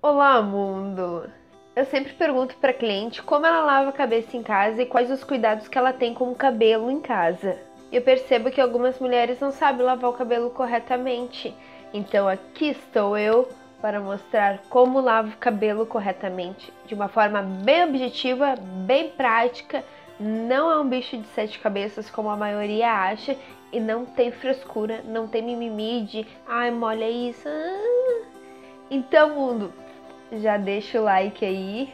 Olá, mundo! Eu sempre pergunto para cliente como ela lava a cabeça em casa e quais os cuidados que ela tem com o cabelo em casa. Eu percebo que algumas mulheres não sabem lavar o cabelo corretamente. Então aqui estou eu para mostrar como lavo o cabelo corretamente, de uma forma bem objetiva, bem prática. Não é um bicho de sete cabeças como a maioria acha e não tem frescura, não tem mimimi de ai, molha isso. Ah. Então, mundo, já deixa o like aí,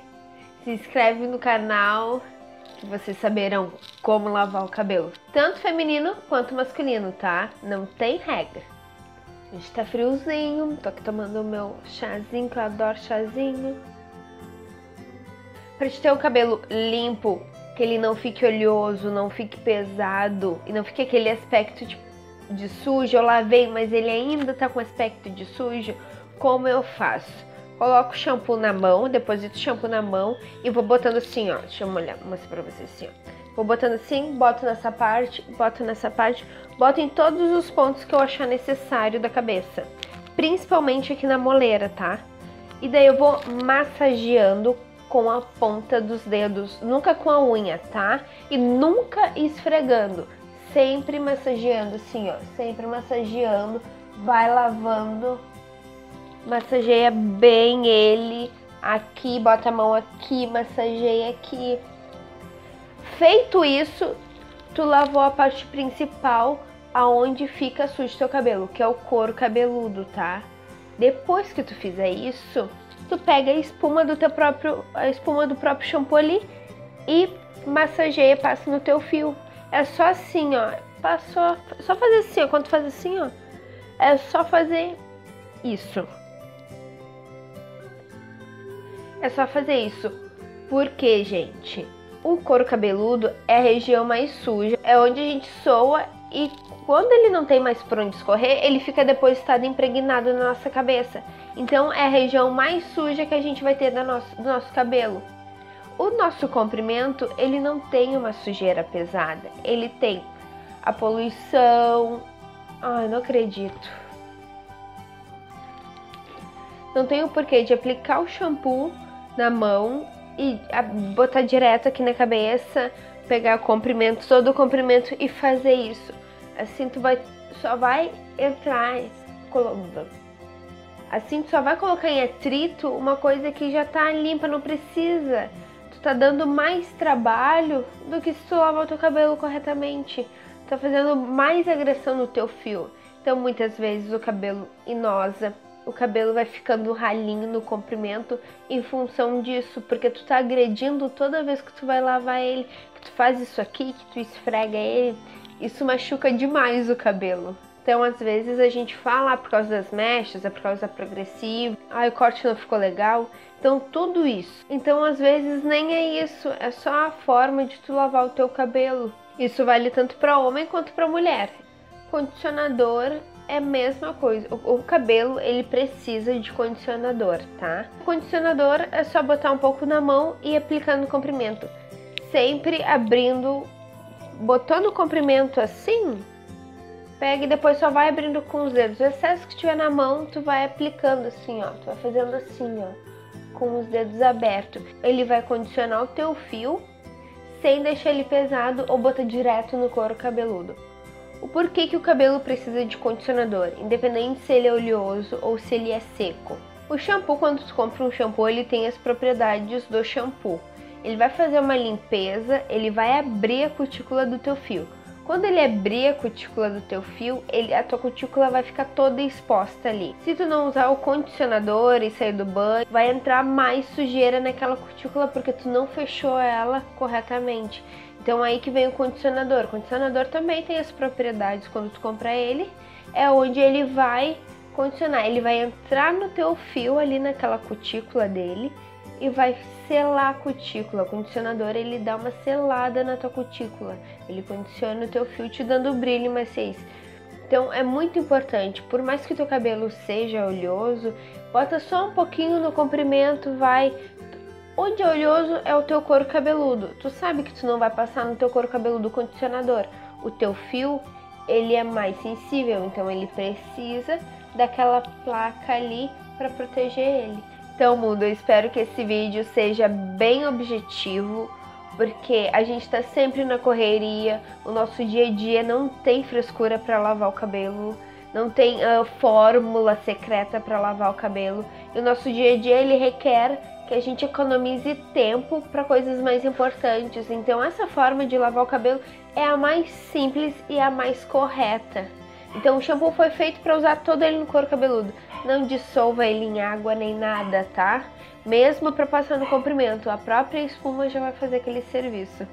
se inscreve no canal que vocês saberão como lavar o cabelo, tanto feminino quanto masculino, tá? Não tem regra. A gente tá friozinho, tô aqui tomando o meu chazinho, que eu adoro chazinho. Pra te ter o cabelo limpo, que ele não fique oleoso, não fique pesado e não fique aquele aspecto de, de sujo. Eu lavei, mas ele ainda tá com aspecto de sujo. Como eu faço? Coloco o shampoo na mão, deposito o shampoo na mão e vou botando assim, ó. Deixa eu molhar, mostrar pra vocês assim, ó. Vou botando assim, boto nessa parte, boto nessa parte, boto em todos os pontos que eu achar necessário da cabeça. Principalmente aqui na moleira, tá? E daí eu vou massageando com a ponta dos dedos, nunca com a unha, tá? E nunca esfregando, sempre massageando assim, ó, sempre massageando, vai lavando massageia bem ele aqui, bota a mão aqui, massageia aqui. Feito isso, tu lavou a parte principal aonde fica sujo teu cabelo, que é o couro cabeludo, tá? Depois que tu fizer isso, tu pega a espuma do teu próprio, a espuma do próprio shampoo ali e massageia, passa no teu fio. É só assim, ó. Passou, só fazer assim, ó. Quando tu faz assim, ó, é só fazer isso. É só fazer isso. Porque, gente, o couro cabeludo é a região mais suja, é onde a gente soa e quando ele não tem mais por onde escorrer, ele fica depositado impregnado na nossa cabeça. Então é a região mais suja que a gente vai ter do nosso, do nosso cabelo. O nosso comprimento, ele não tem uma sujeira pesada. Ele tem a poluição. Ai, não acredito. Não tem o porquê de aplicar o shampoo na mão e botar direto aqui na cabeça, pegar o comprimento, todo o comprimento e fazer isso. Assim tu vai só vai entrar assim tu só vai colocar em atrito uma coisa que já tá limpa, não precisa. Tu tá dando mais trabalho do que se tu lavar o teu cabelo corretamente. Tá fazendo mais agressão no teu fio. Então muitas vezes o cabelo inosa o cabelo vai ficando ralinho no comprimento em função disso, porque tu tá agredindo toda vez que tu vai lavar ele, que tu faz isso aqui, que tu esfrega ele, isso machuca demais o cabelo. Então, às vezes a gente fala ah, por causa das mechas, é por causa da progressiva, ah, o corte não ficou legal. Então, tudo isso. Então, às vezes nem é isso, é só a forma de tu lavar o teu cabelo. Isso vale tanto para homem quanto para mulher. Condicionador é a mesma coisa. O, o, cabelo ele precisa de condicionador, tá? O condicionador é só botar um pouco na mão e aplicar no comprimento. Sempre abrindo, botando o comprimento assim, pega e depois só vai abrindo com os dedos. O excesso que tiver na mão, tu vai aplicando assim, ó. Tu vai fazendo assim, ó, com os dedos abertos. Ele vai condicionar o teu fio sem deixar ele pesado ou botar direto no couro cabeludo. O porquê que o cabelo precisa de condicionador, independente se ele é oleoso ou se ele é seco. O shampoo, quando tu compra um shampoo, ele tem as propriedades do shampoo. Ele vai fazer uma limpeza, ele vai abrir a cutícula do teu fio. Quando ele abrir a cutícula do teu fio, ele, a tua cutícula vai ficar toda exposta ali. Se tu não usar o condicionador e sair do banho, vai entrar mais sujeira naquela cutícula porque tu não fechou ela corretamente. Então aí que vem o condicionador. O condicionador também tem as propriedades quando tu compra ele, é onde ele vai condicionar. Ele vai entrar no teu fio ali naquela cutícula dele e vai selar a cutícula. O condicionador ele dá uma selada na tua cutícula. Ele condiciona o teu fio te dando brilho maciez. Então é muito importante, por mais que teu cabelo seja oleoso, bota só um pouquinho no comprimento, vai o de oleoso é o teu couro cabeludo. Tu sabe que tu não vai passar no teu couro cabeludo condicionador. O teu fio, ele é mais sensível, então ele precisa daquela placa ali para proteger ele. Então, mundo, eu espero que esse vídeo seja bem objetivo, porque a gente tá sempre na correria, o nosso dia a dia não tem frescura para lavar o cabelo, não tem uh, fórmula secreta para lavar o cabelo, e o nosso dia a dia ele requer que a gente economize tempo para coisas mais importantes. Então, essa forma de lavar o cabelo é a mais simples e a mais correta. Então, o shampoo foi feito para usar todo ele no couro cabeludo. Não dissolva ele em água nem nada, tá? Mesmo para passar no comprimento, a própria espuma já vai fazer aquele serviço.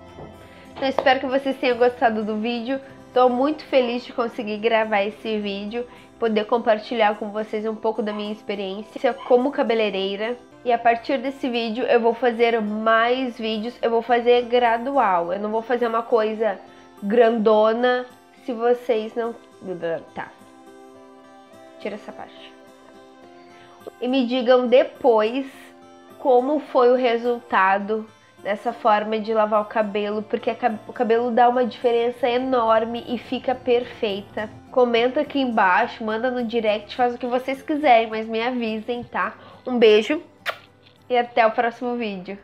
Então, espero que vocês tenham gostado do vídeo. Estou muito feliz de conseguir gravar esse vídeo, poder compartilhar com vocês um pouco da minha experiência como cabeleireira. E a partir desse vídeo eu vou fazer mais vídeos, eu vou fazer gradual. Eu não vou fazer uma coisa grandona se vocês não Tá. Tira essa parte. E me digam depois como foi o resultado dessa forma de lavar o cabelo, porque o cabelo dá uma diferença enorme e fica perfeita. Comenta aqui embaixo, manda no direct, faz o que vocês quiserem, mas me avisem, tá? Um beijo e até o próximo vídeo.